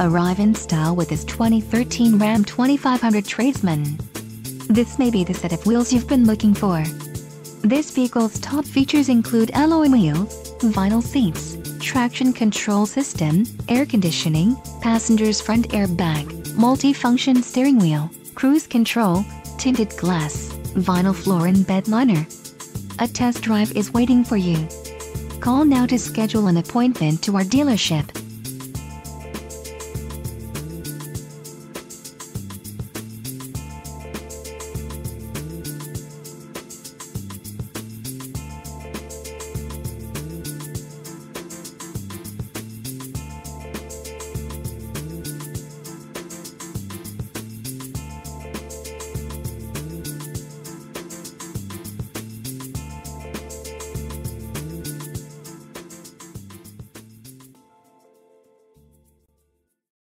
Arrive in style with this 2013 Ram 2500 Tradesman. This may be the set of wheels you've been looking for. This vehicle's top features include alloy wheels, vinyl seats, traction control system, air conditioning, passenger's front airbag, multi-function steering wheel, cruise control, tinted glass, vinyl floor and bed liner. A test drive is waiting for you. Call now to schedule an appointment to our dealership.